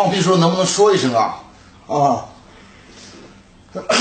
放屁时候能不能说一声啊？啊！哈！